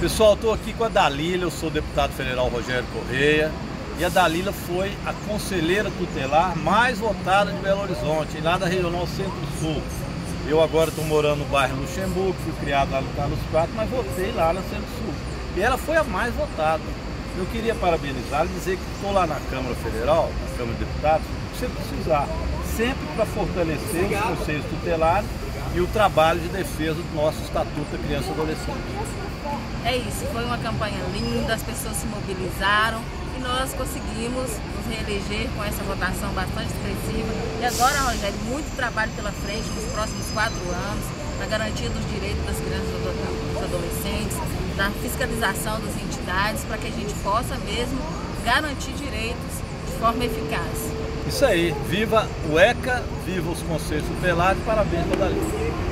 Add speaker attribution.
Speaker 1: Pessoal, estou aqui com a Dalila, eu sou o deputado federal Rogério Correia. E a Dalila foi a conselheira tutelar mais votada de Belo Horizonte, lá da Regional Centro-Sul. Eu agora estou morando no bairro Luxemburgo, fui criado lá no Carlos IV, mas votei lá na Centro-Sul. E ela foi a mais votada. Eu queria parabenizá-la e dizer que estou lá na Câmara Federal, na Câmara de Deputados, se precisar, sempre para fortalecer os conselhos tutelares e o trabalho de defesa do nosso Estatuto da Criança e Adolescente.
Speaker 2: É isso, foi uma campanha linda, as pessoas se mobilizaram e nós conseguimos nos reeleger com essa votação bastante expressiva. E agora, Rogério, muito trabalho pela frente nos próximos quatro anos, na garantia dos direitos das crianças e dos adolescentes, na fiscalização das entidades, para que a gente possa mesmo garantir direitos de forma eficaz.
Speaker 1: Isso aí, viva o ECA, viva os conselhos tutelares, parabéns, Madalena.